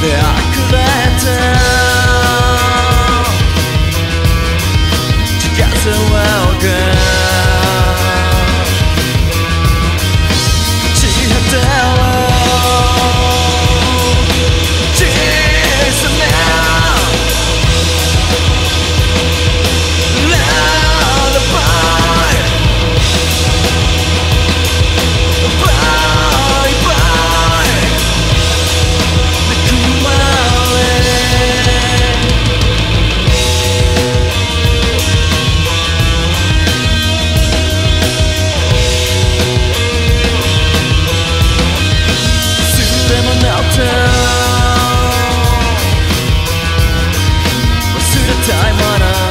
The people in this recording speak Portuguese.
there. vai.